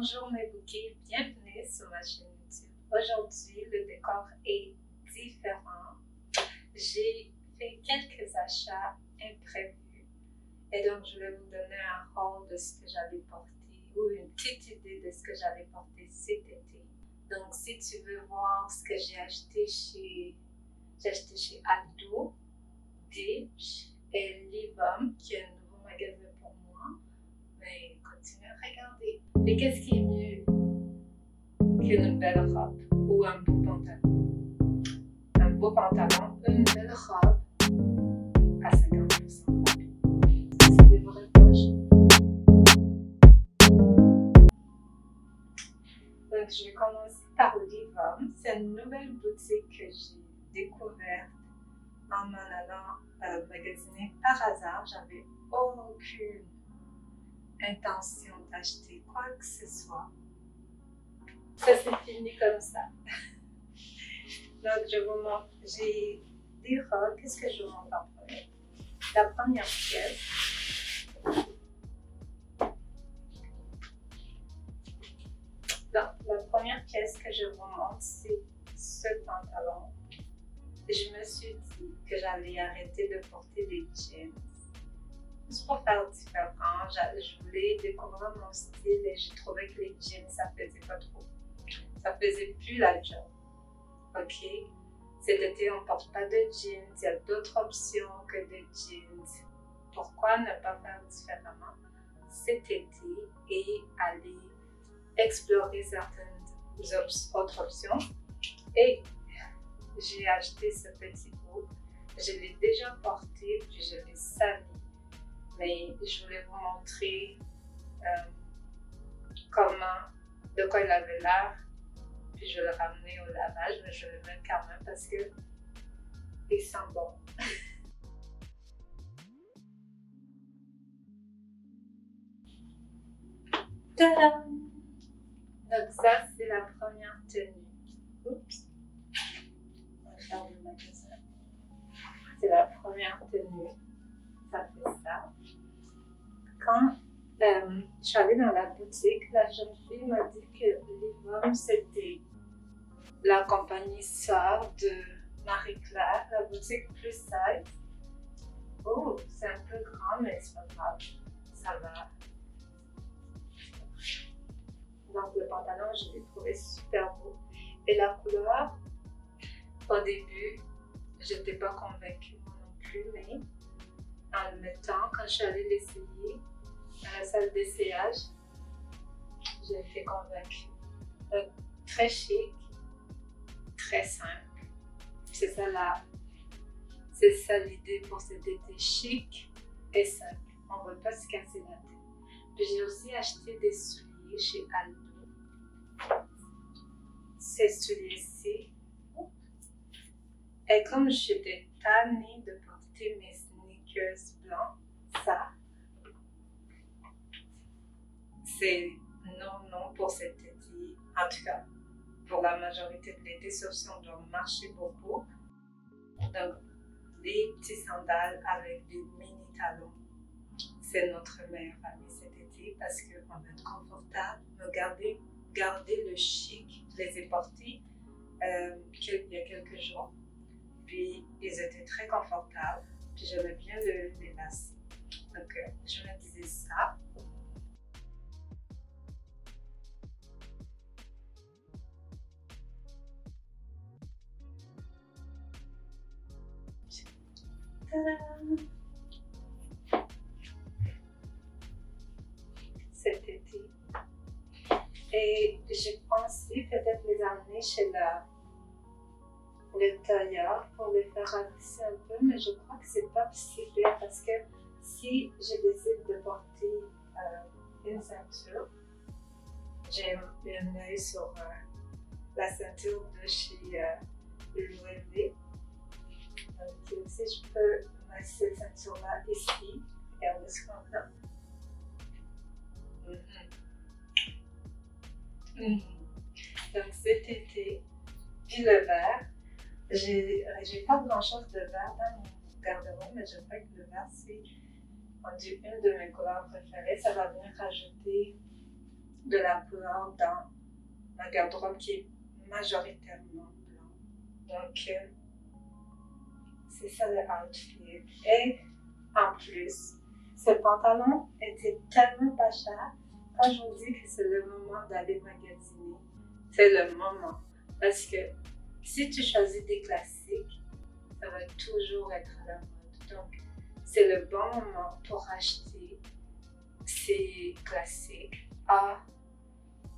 Bonjour mes bouquets, bienvenue sur ma chaîne YouTube. Aujourd'hui, le décor est différent. J'ai fait quelques achats imprévus et donc je vais vous donner un rôle de ce que j'allais porter ou une petite idée de ce que j'allais porter cet été. Donc si tu veux voir ce que j'ai acheté chez, j'ai acheté chez Aldo, Ditch et Livum, qui est un nouveau magasin pour moi, mais continue à regarder. Et qu'est-ce qui est mieux qu'une belle robe ou un beau pantalon? Un beau pantalon, une belle robe à 50% C'est des vraies poches. Donc, je vais commencer par Livum. C'est une nouvelle boutique que j'ai découverte en m'en allant euh, magasiner par hasard. J'avais aucune intention d'acheter quoi que ce soit. Ça s'est fini comme ça. Donc, je vous montre. J'ai des robes. Qu'est-ce que je vous montre en premier? La première pièce. Donc, la première pièce que je vous montre, c'est ce pantalon. Je me suis dit que j'allais arrêter de porter des jeans pour faire différent. Je voulais découvrir mon style et j'ai trouvé que les jeans, ça faisait pas trop. Ça faisait plus la job. OK? Cet été, on porte pas de jeans. Il y a d'autres options que des jeans. Pourquoi ne pas faire différemment cet été et aller explorer certaines autres options? Et j'ai acheté ce petit haut. Je l'ai déjà porté, puis je l'ai sali mais je voulais vous montrer euh, comment, de quoi il avait l'air. Puis je le ramener au lavage, mais je le mets quand même parce que il sent bon. Donc ça, c'est la première tenue. Oups! On va le magasin. C'est la première tenue. Quand euh, je suis allée dans la boutique, la jeune fille m'a dit que Livum, c'était la compagnie sœur de Marie-Claire, la boutique plus size. Oh, c'est un peu grand, mais c'est pas grave. Ça va. Donc, le pantalon, je l'ai trouvé super beau. Et la couleur, au début, j'étais pas convaincue non plus, mais en le mettant, quand je suis allée l'essayer dans la salle d'essayage, j'ai été convaincue. Euh, très chic, très simple. C'est ça là. C'est ça l'idée pour cet été chic et simple. On ne veut pas se casser la tête. J'ai aussi acheté des souliers chez Aldo. Ces souliers-ci. Et comme j'étais tannée de porter mes blanc, ça, c'est non, non pour cet été. En tout cas, pour la majorité de l'été, sauf si on doit marcher beaucoup. Donc, les petits sandales avec des mini talons, c'est notre meilleur ami cet été parce qu'on être confortable, me garder, le chic. Je les ai portés euh, il y a quelques jours. Puis, ils étaient très confortables. Puis j'aimais bien le dépasser. Donc, euh, je me disais ça. Cet été. Et j'ai pensé peut-être les amener chez la les taillards pour les faire ravisser un peu, mais je crois que c'est pas possible parce que si je décide de porter euh, une ceinture, j'ai un œil sur euh, la ceinture de chez euh. Si je peux mettre cette ceinture-là ici, et on qu'on a. Donc cet été, puis le vert, j'ai pas grand chose de vert dans mon garde-robe, mais je crois que le vert, c'est une de mes couleurs préférées. Ça va venir rajouter de la couleur dans ma garde-robe qui est majoritairement blanc. Donc, euh, c'est ça le outfit. Et en plus, ce pantalon était tellement pas cher. Quand je vous dis que c'est le moment d'aller magasiner, c'est le moment. Parce que si tu choisis des classiques, ça va toujours être à la mode. Donc, c'est le bon moment pour acheter ces classiques à,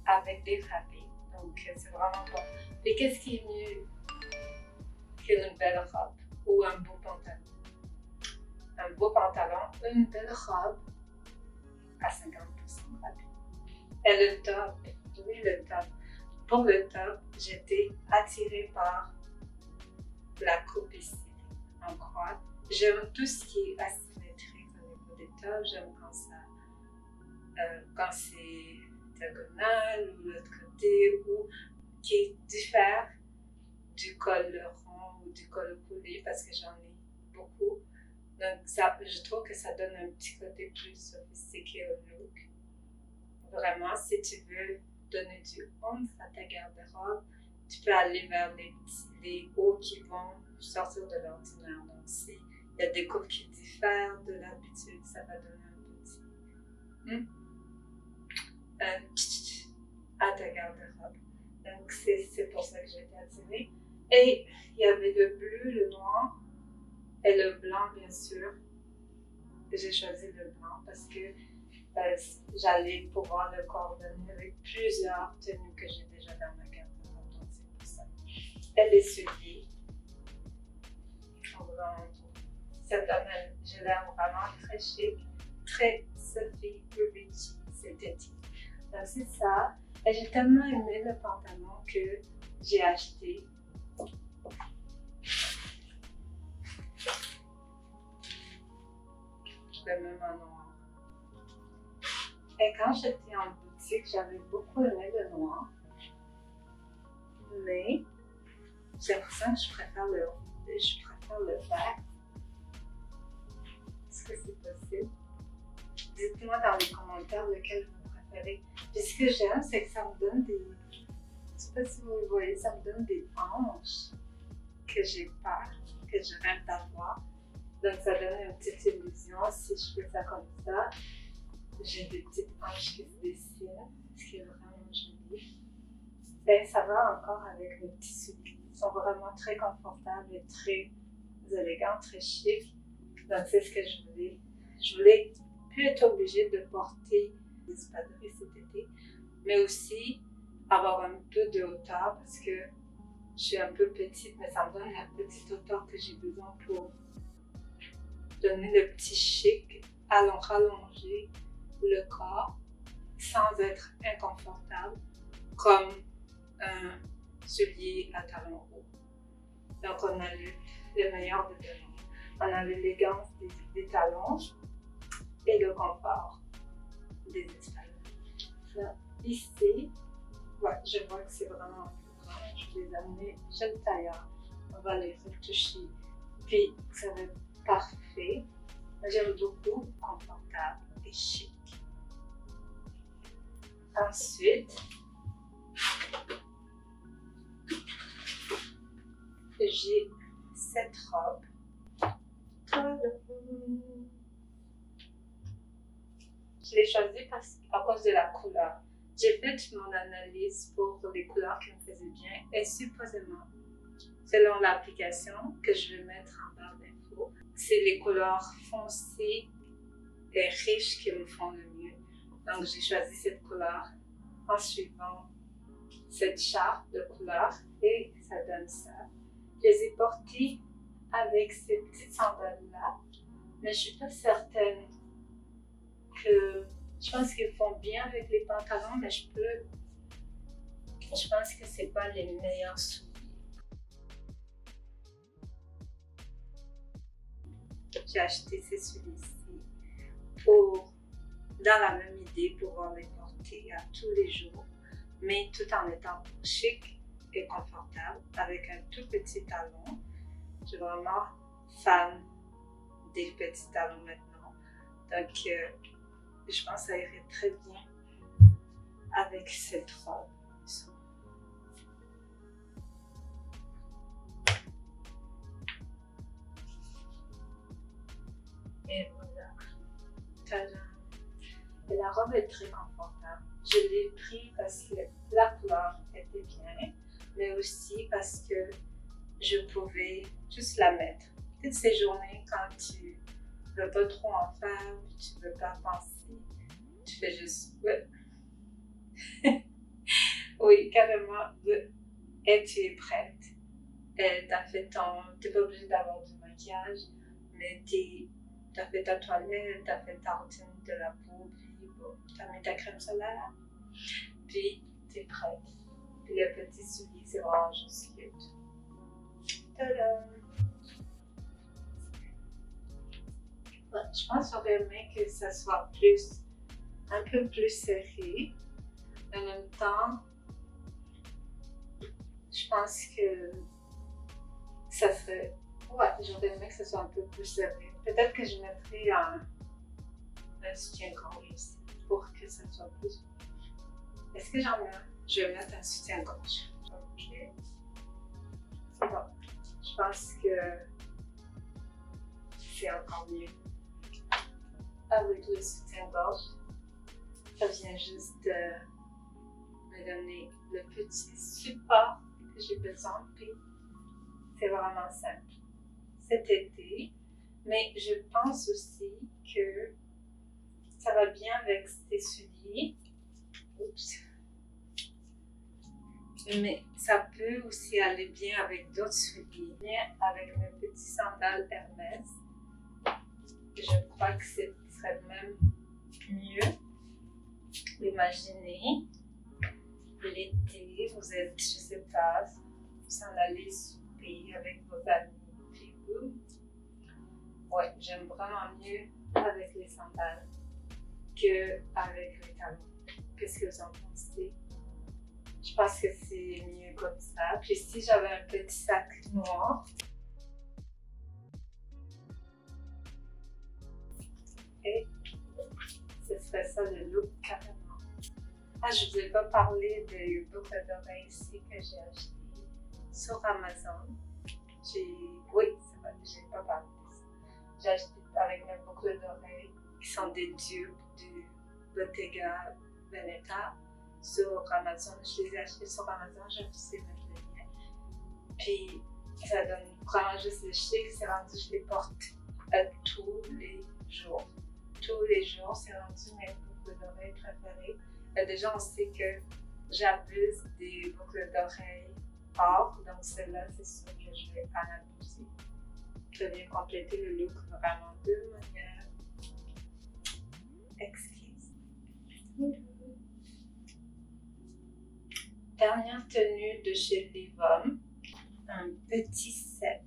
avec des habits. Donc, c'est vraiment bon. Et qu'est-ce qui est mieux qu'une belle robe? Ou un beau pantalon? Un beau pantalon, une belle robe à 50% Et le top, oui, le top. Pour le top, j'étais attirée par la coupe ici, en croix. J'aime tout ce qui est asymétrique au niveau des tops. J'aime quand ça, euh, quand c'est diagonal ou l'autre côté, ou qui diffère du col ou du col coulé parce que j'en ai beaucoup. Donc, ça, je trouve que ça donne un petit côté plus sophistiqué au look. Vraiment, si tu veux donner du honte à ta garde-robe, tu peux aller vers les, les hauts qui vont sortir de l'ordinaire. Donc, s'il y a des coupes qui diffèrent de l'habitude, ça va donner un petit. Hmm? à ta garde-robe. Donc, c'est pour ça que j'ai été attirée. Et il y avait le bleu, le noir et le blanc, bien sûr. J'ai choisi le blanc parce que euh, j'allais pouvoir le coordonner avec plusieurs tenues que j'ai déjà dans ma garde-robe. Donc, c'est pour ça. Et les souliers. Cette année, je l'aime vraiment très chic, très Sophie Ricci, synthétique. Donc, c'est ça. Et j'ai tellement aimé le pantalon que j'ai acheté. Le même en noir. Et quand j'étais en boutique, j'avais beaucoup aimé le noir. Mais j'ai l'impression que je préfère le, je préfère le vert. Est-ce que c'est possible? Dites-moi dans les commentaires lequel vous préférez. Puis ce que j'aime, c'est que ça me donne des. Je sais pas si vous voyez, ça me donne des hanches que j'ai pas, que je rêve d'avoir. Donc ça donne une petite illusion. Si je fais ça comme ça, j'ai des petites hanches qui se dessinent, ce qui est vraiment joli. Et ça va encore avec mes petits souliers. Ils sont vraiment très confortables et très élégants, très chic. Donc c'est ce que je voulais. Je voulais plus être obligée de porter des espadrilles cet été, mais aussi avoir un peu de hauteur parce que je suis un peu petite, mais ça me donne la petite hauteur que j'ai besoin pour donner le petit chic, allons rallonger le corps sans être inconfortable comme un soulier à talons hauts. Donc on a le, le meilleur de deux On a l'élégance des, talons et le confort des espagnols. ici, ouais, je vois que c'est vraiment grand. Je vais les amener chez le tailleur. On va les retoucher. Puis, ça va parfait. J'aime beaucoup, confortable et chic. Ensuite, j'ai cette robe. Je l'ai choisi parce, à cause de la couleur. J'ai fait mon analyse pour les couleurs qui me faisaient bien et supposément, selon l'application que je vais mettre en barre c'est les couleurs foncées et riches qui me font le mieux. Donc j'ai choisi cette couleur en suivant cette charte de couleurs et ça donne ça. Je les ai portées avec ces petites sandales-là, mais je suis pas certaine que je pense qu'ils font bien avec les pantalons, mais je peux. Je pense que c'est pas les meilleurs souliers. J'ai acheté souliers-ci pour, dans la même idée, pouvoir les porter à tous les jours, mais tout en étant chic et confortable, avec un tout petit talon. Je suis vraiment fan des petits talons maintenant. Donc, euh, je pense que ça irait très bien avec cette robe. Et voilà. Et la robe est très confortable. Je l'ai pris parce que la couleur était bien, mais aussi parce que je pouvais juste la mettre. Toutes ces journées quand tu veux pas trop en faire, tu veux pas penser, tu fais juste oui, carrément. Et tu es prête. Et t'as. T'es pas obligé d'avoir du maquillage, mais tu as fait ta toilette, t'as fait ta routine de la peau, puis bon, t'as mis ta crème solaire, puis t'es prête. Puis le petit soulier, c'est juste cute. Tadam! je pense j'aurais aimé que ça soit plus, un peu plus serré. En même temps, je pense que ça serait. Ouais, j'aurais aimé que ça soit un peu plus serré. Peut-être que je mettrais un, soutien-gorge ici pour que ça soit plus. Est-ce que j'en ai un? Je vais mettre un soutien-gorge. Ok. C'est bon. Je pense que c'est encore mieux. Avec le soutien-gorge, ça vient juste de me donner le petit support que j'ai besoin. Puis c'est vraiment simple. Cet été, mais je pense aussi que ça va bien avec ces souliers. Oups. Mais ça peut aussi aller bien avec d'autres souliers. Avec mes petits sandales Hermès. Je crois que ce serait même mieux. Imaginez l'été, vous êtes, je sais pas, vous en allez souper avec vos amis, vous. Ouais, j'aime vraiment mieux avec les sandales qu'avec les talons. Qu'est-ce que vous en pensez? Je pense que c'est mieux comme ça. Puis si j'avais un petit sac noir, et ce serait ça le look carrément. Ah, je ne vous ai pas parlé des boucles d'oreilles ici que j'ai achetées sur Amazon. J'ai. Oui, c'est vrai, je pas parlé J'ai acheté avec mes boucles d'oreilles qui sont des dupes du Bottega Veneta sur Amazon. Je les ai achetées sur Amazon, je vous ai mettre le lien. Puis ça donne vraiment juste le chic, c'est rendu, je les porte tous les jours. Tous les jours, c'est rendu mes boucles d'oreilles préférées. Euh, déjà, on sait que j'abuse des boucles d'oreilles or, donc celle-là, c'est sûr que je vais en abuser. Viens compléter le look vraiment de manière exquise. Dernière tenue de chez Livum, un petit set.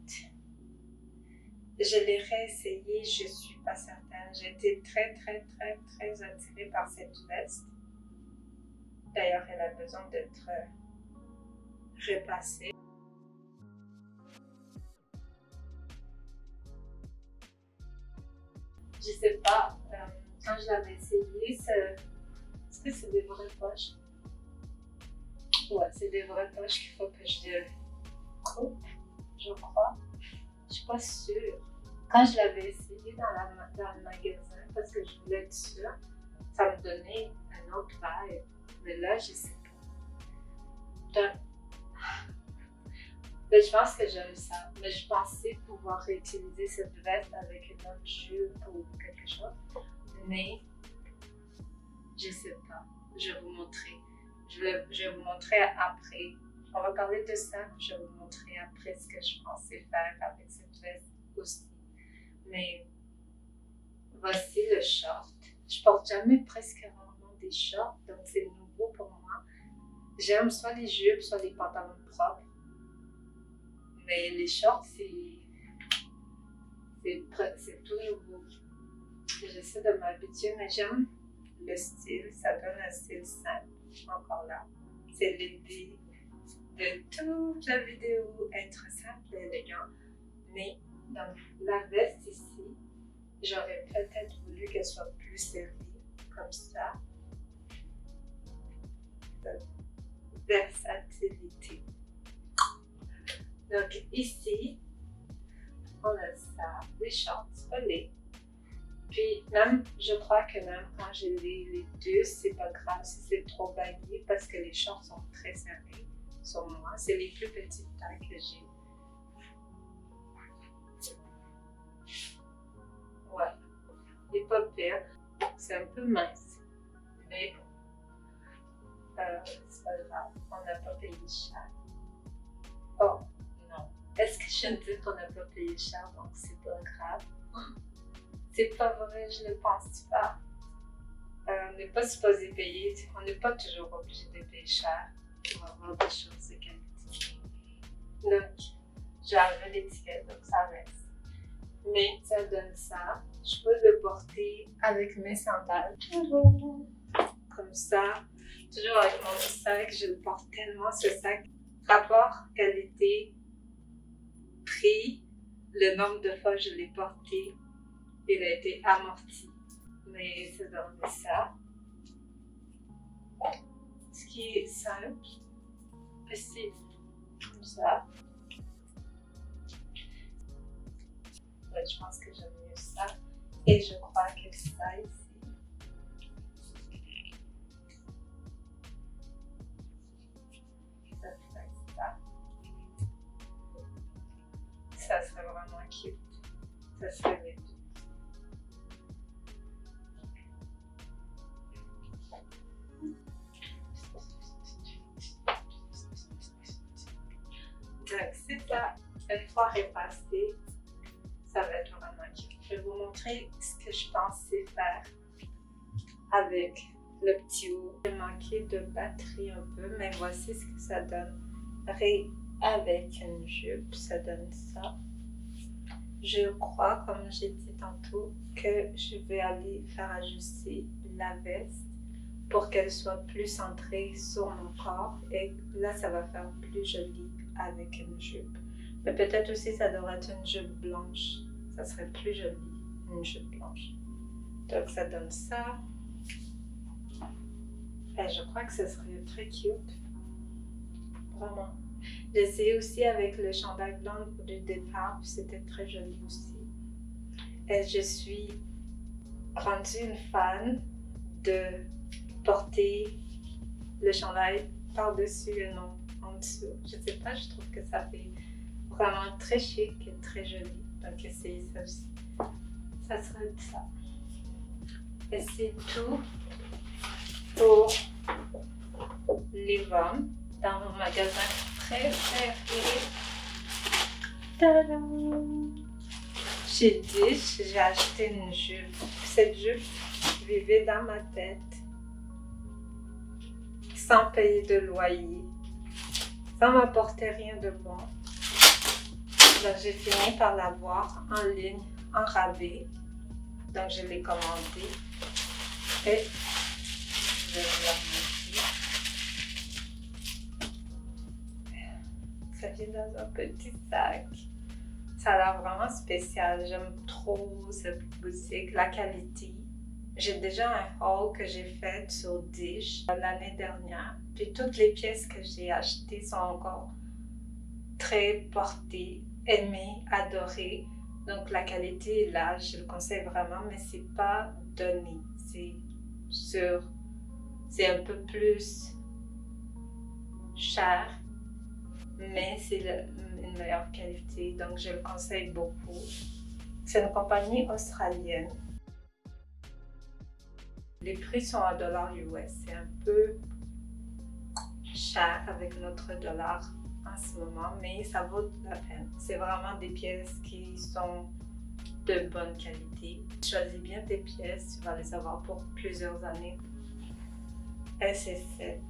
Je l'ai réessayé, je suis pas certaine. J'étais très, très, très, très attirée par cette veste. D'ailleurs, elle a besoin d'être repassée. Je sais pas, euh, quand je l'avais essayé, est-ce que c'est des vraies poches? Ouais, c'est des vraies poches qu'il faut que je coupe, je crois. Je suis pas sûre. Quand je l'avais essayé dans, la, dans le magasin, parce que je voulais être sûre, ça me donnait un autre vibe. Mais là, je sais pas. Je pense que j'aime ça. Mais je pensais pouvoir réutiliser cette veste avec une autre jupe ou quelque chose. Mais je sais pas. Je vais vous montrer. Je vais, je vais vous montrer après. On va parler de ça. Je vais vous montrer après ce que je pensais faire avec cette veste aussi. Mais voici le short. Je porte jamais presque rarement des shorts, donc c'est nouveau pour moi. J'aime soit les jupes, soit les pantalons propres. Mais les shorts, c'est. C'est tout. J'essaie de m'habituer, mais j'aime le style. Ça donne un style simple. Encore là. C'est l'idée de toute la vidéo être simple et élégant. Mais dans la veste ici, j'aurais peut-être voulu qu'elle soit plus serrée, comme ça. versatilité. Donc ici, on a ça, des shorts collés. Puis même, je crois que même quand j'ai les, deux, c'est pas grave si c'est trop baggy parce que les shorts sont très serrés sur moi. C'est les plus petites tailles que j'ai. Ouais, il n'est pas pire. C'est un peu mince. Mais bon, euh, c'est pas grave. On n'a pas payé cher. Non. Est-ce que je ne dis qu'on n'a pas payé cher, donc c'est pas grave? C'est pas vrai, je ne pense pas. Euh, on n'est pas supposé payer, on n'est pas toujours obligé de payer cher pour avoir des choses de qualité. Donc, j'ai enlevé l'étiquette, donc ça reste. Mais ça donne ça. Je peux le porter avec mes sandales. Comme ça. Toujours avec mon sac. Je le porte tellement ce sac. Rapport pris, le nombre de fois que je l'ai porté, il a été amorti. Mais ça donnait ça. Ce qui est simple, c'est comme ça. Je pense que j'aime mieux ça. Et je crois que 16, Ça serait mieux. Donc, c'est ça. Une fois repassé, ça va être vraiment cute. Je vais vous montrer ce que je pensais faire avec le petit haut. J'ai manqué de batterie un peu, mais voici ce que ça donne. avec une jupe, ça donne ça. Je crois, comme j'ai dit tantôt, que je vais aller faire ajuster la veste pour qu'elle soit plus centrée sur mon corps et là ça va faire plus joli avec une jupe. Mais peut-être aussi ça devrait être une jupe blanche. Ça serait plus joli, une jupe blanche. Donc ça donne ça. Et je crois que ce serait très cute. Vraiment. J'ai essayé aussi avec le chandail blanc du départ, c'était très joli aussi. Et je suis rendue une fan de porter le chandail par-dessus et non en dessous. Je sais pas, je trouve que ça fait vraiment très chic et très joli. Donc essayez ça aussi. Ça serait ça. Et c'est tout pour les ventes dans mon magasin préféré. Tadam! J'ai dit, j'ai acheté une jupe. Cette jupe vivait dans ma tête sans payer de loyer. Ça m'apportait rien de bon. Donc j'ai fini par l'avoir en ligne, en rabais. Donc je l'ai commandé. Et je vais dans un petit sac. Ça a l'air vraiment spécial. J'aime trop cette boutique, la qualité. J'ai déjà un haul que j'ai fait sur Dish l'année dernière. Puis toutes les pièces que j'ai achetées sont encore très portées, aimées, adorées. Donc la qualité est là, je le conseille vraiment, mais c'est pas donné. C'est sûr, c'est un peu plus cher, mais c'est une meilleure qualité. Donc je le conseille beaucoup. C'est une compagnie australienne. Les prix sont à dollar US. C'est un peu cher avec notre dollar en ce moment, mais ça vaut la peine. C'est vraiment des pièces qui sont de bonne qualité. Choisis bien tes pièces, tu vas les avoir pour plusieurs années. Et c'est cette.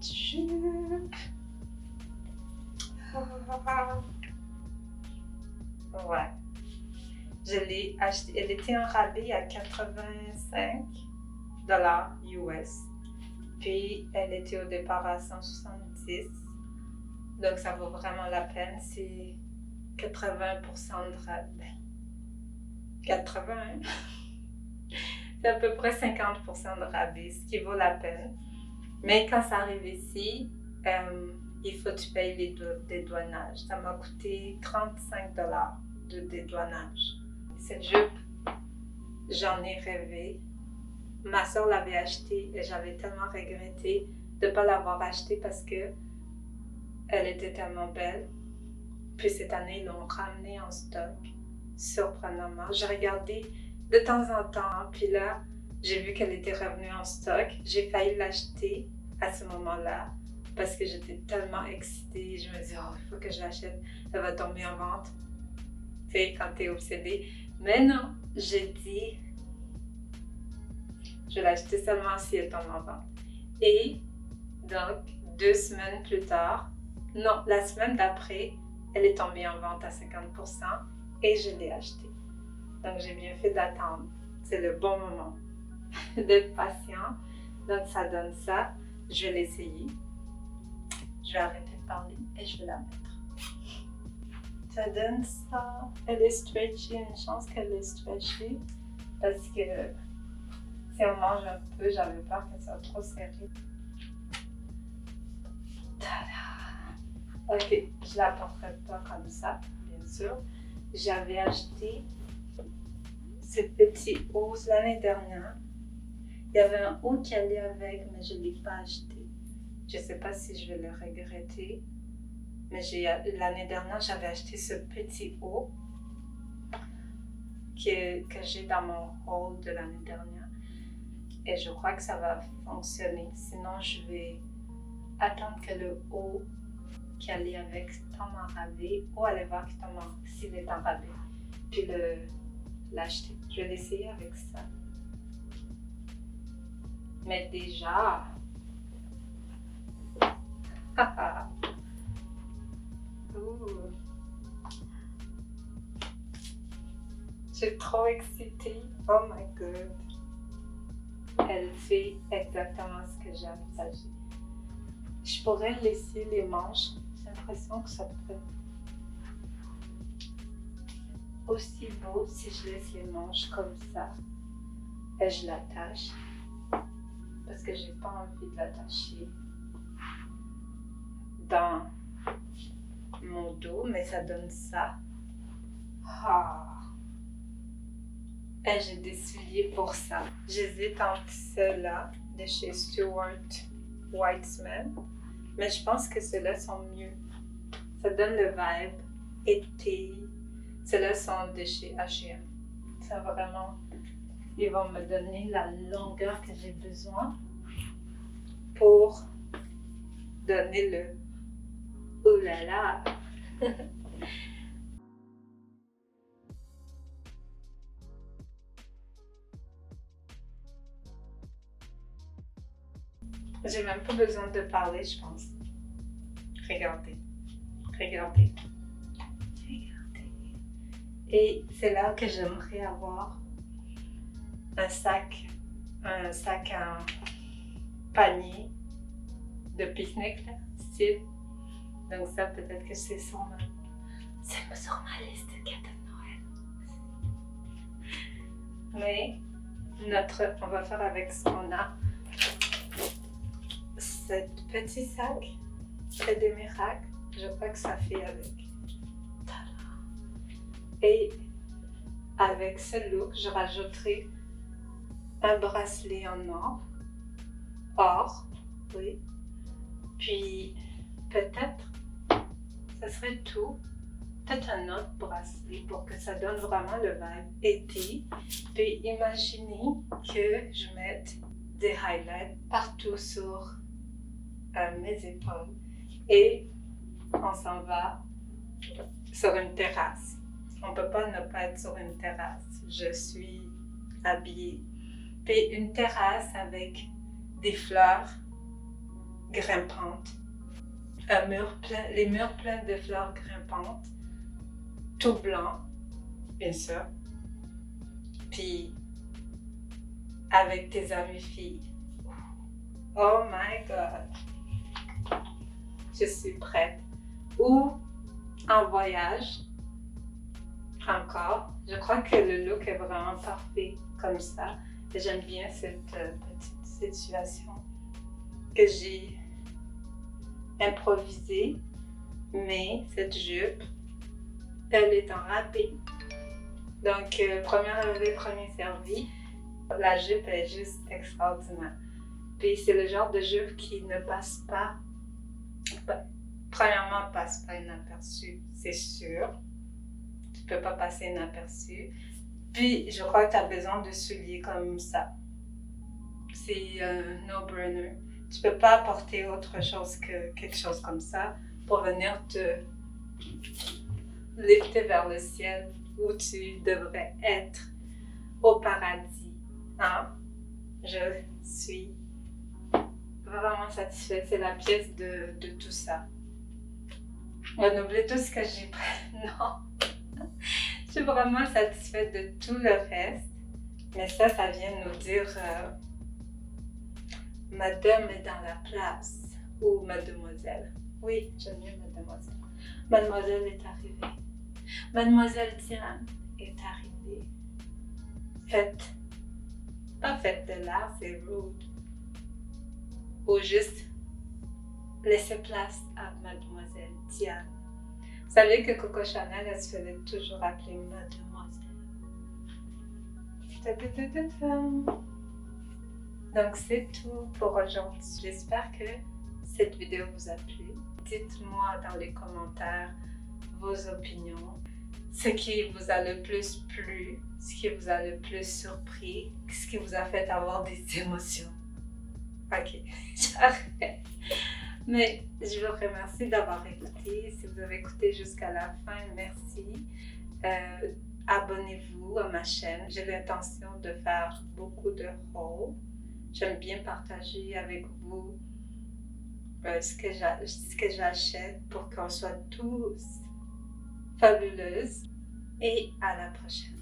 Ouais. Je l'ai achetée. Elle était en rabais à 85 dollars US. Puis elle était au départ à 170. Donc ça vaut vraiment la peine. C'est 80% de rabais. 80, hein? C'est à peu près 50% de rabais, ce qui vaut la peine. Mais quand ça arrive ici, euh, il faut que tu payes les dédouanages. Ça m'a coûté 35 dollars de dédouanage. Cette jupe, j'en ai rêvé. Ma soeur l'avait achetée et j'avais tellement regretté de ne pas l'avoir achetée parce que elle était tellement belle. Puis cette année, ils l'ont ramenée en stock, surprenamment. J'ai regardé de temps en temps, puis là, j'ai vu qu'elle était revenue en stock. J'ai failli l'acheter à ce moment-là parce que j'étais tellement excitée. Je me disais, oh, il faut que je l'achète, elle va tomber en vente. Tu sais, quand t'es obsédée. Mais non, j'ai dit, je vais l'acheter seulement si elle tombe en vente. Et donc, deux semaines plus tard, non, la semaine d'après, elle est tombée en vente à 50% et je l'ai achetée. Donc, j'ai bien fait d'attendre. C'est le bon moment d'être patient. Donc, ça donne ça. Je vais l'essayer. Je vais arrêter de parler et je vais la mettre. Ça donne ça. Elle est stretchy. Une chance qu'elle est stretchy. Parce que si on mange un peu, j'avais peur qu'elle soit trop serrée. Ok, je la porterai pas comme ça, bien sûr. J'avais acheté ce petit haut l'année dernière. Il y avait un haut qui allait avec, mais je ne l'ai pas acheté. Je sais pas si je vais le regretter. Mais l'année dernière, j'avais acheté ce petit haut que, que j'ai dans mon haul de l'année dernière. Et je crois que ça va fonctionner. Sinon, je vais attendre que le haut qui allait avec tombe enrabé ou aller voir s'il est enrabé. Puis l'acheter. Je vais l'essayer avec ça. Mais déjà, Suis trop excitée. Oh my god. Elle fait exactement ce que j'ai envisagé. Je pourrais laisser les manches. J'ai l'impression que ça peut être aussi beau si je laisse les manches comme ça et je l'attache parce que j'ai pas envie de l'attacher dans mon dos, mais ça donne ça. Ah. Et j'ai des souliers pour ça. J'hésite entre ceux-là de chez Stuart Weitzman, mais je pense que ceux-là sont mieux. Ça donne le vibe été. Ceux-là sont de chez H&M. Ça vraiment, ils vont me donner la longueur que j'ai besoin pour donner le Oh là là J'ai même pas besoin de parler, je pense. Regardez. Regardez. Regardez. Et c'est là que j'aimerais avoir un sac, un sac à panier de pique-nique, style donc ça, peut-être que c'est ma... C'est sur ma liste de cadeaux de Noël. Mais notre, on va faire avec ce qu'on a. Cet petit sac fait des miracles. Je crois que ça fait avec. Et avec ce look, je rajouterai un bracelet en or. Or, oui. Puis peut-être ça serait tout. Peut-être un autre bracelet pour que ça donne vraiment le vibe été. Puis imaginez que je mette des highlights partout sur euh, mes épaules. Et on s'en va sur une terrasse. On ne peut pas ne pas être sur une terrasse. Je suis habillée. Puis une terrasse avec des fleurs grimpantes les murs pleins de fleurs grimpantes, tout blanc, bien sûr. Puis avec tes amis filles. Oh my god. Je suis prête. Ou en voyage. Encore. Je crois que le look est vraiment parfait comme ça. J'aime bien cette euh, petite situation que j'ai improvisée, mais cette jupe, elle est en râpé. Donc, euh, première arrivée, premier servi. La jupe est juste extraordinaire. Puis c'est le genre de jupe qui ne passe pas. Ben, premièrement, passe pas inaperçu, c'est sûr. Tu peux pas passer inaperçu. Puis je crois que tu as besoin de souliers comme ça. C'est un no-brainer. Tu peux pas apporter autre chose que quelque chose comme ça pour venir te lifter vers le ciel où tu devrais être au paradis. Hein? Je suis vraiment satisfaite. C'est la pièce de, de tout ça. On oublie tout ce que j'ai pris. Non. Je suis vraiment satisfaite de tout le reste. Mais ça, ça vient nous dire euh, Madame est dans la place. Ou Mademoiselle. Oui, j'aime mieux Mademoiselle. Mademoiselle est arrivée. Mademoiselle Diane est arrivée. Faites. Pas faites de l'art, c'est rude. Ou juste laissez place à Mademoiselle Diane. Vous savez que Coco Chanel, elle se faisait toujours appeler Mademoiselle. Donc c'est tout pour aujourd'hui. J'espère que cette vidéo vous a plu. Dites-moi dans les commentaires vos opinions, ce qui vous a le plus plu, ce qui vous a le plus surpris, ce qui vous a fait avoir des émotions. Ok, j'arrête. Mais je vous remercie d'avoir écouté. Si vous avez écouté jusqu'à la fin, merci. Euh, abonnez-vous à ma chaîne. J'ai l'intention de faire beaucoup de hauls. J'aime bien partager avec vous euh, ce que j'achète pour qu'on soit tous fabuleuses. Et à la prochaine.